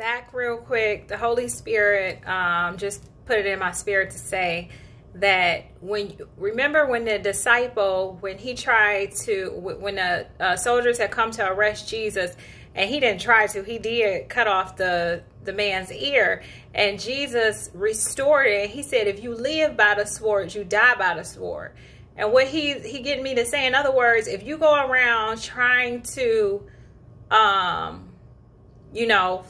back real quick. The Holy Spirit um, just put it in my spirit to say that when you, remember when the disciple when he tried to when the uh, soldiers had come to arrest Jesus and he didn't try to he did cut off the the man's ear and Jesus restored it he said if you live by the sword you die by the sword and what he he getting me to say in other words if you go around trying to um you know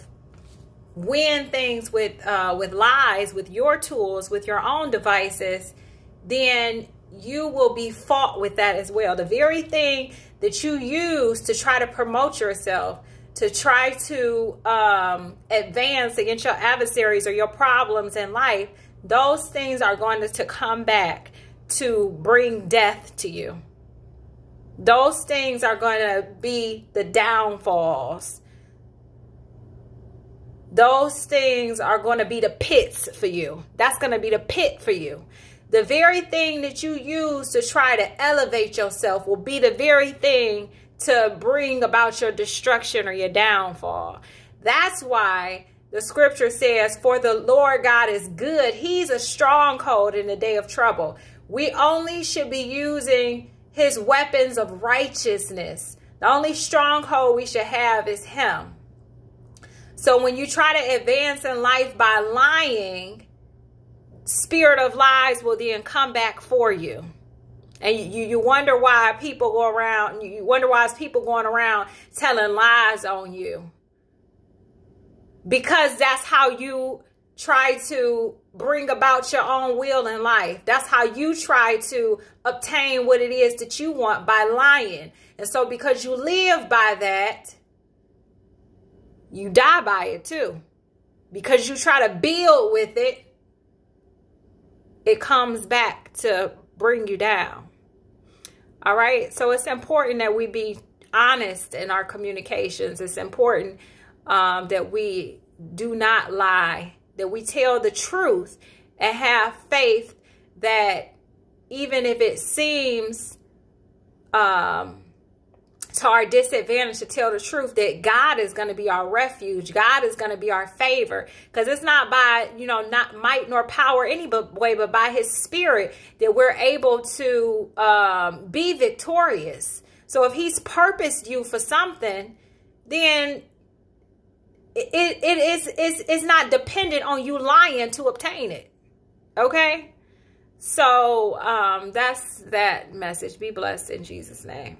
win things with uh, with lies, with your tools, with your own devices, then you will be fought with that as well. The very thing that you use to try to promote yourself, to try to um, advance against your adversaries or your problems in life, those things are going to, to come back to bring death to you. Those things are going to be the downfalls those things are going to be the pits for you. That's going to be the pit for you. The very thing that you use to try to elevate yourself will be the very thing to bring about your destruction or your downfall. That's why the scripture says, for the Lord God is good. He's a stronghold in the day of trouble. We only should be using his weapons of righteousness. The only stronghold we should have is him. So when you try to advance in life by lying, spirit of lies will then come back for you. And you, you wonder why people go around, you wonder why it's people going around telling lies on you. Because that's how you try to bring about your own will in life. That's how you try to obtain what it is that you want by lying. And so because you live by that, you die by it too. Because you try to build with it, it comes back to bring you down. All right. So it's important that we be honest in our communications. It's important um, that we do not lie, that we tell the truth and have faith that even if it seems um, to our disadvantage to tell the truth that God is going to be our refuge. God is going to be our favor. Because it's not by, you know, not might nor power any way, but by his spirit that we're able to um, be victorious. So if he's purposed you for something, then it, it is it's, it's not dependent on you lying to obtain it. Okay? So um, that's that message. Be blessed in Jesus' name.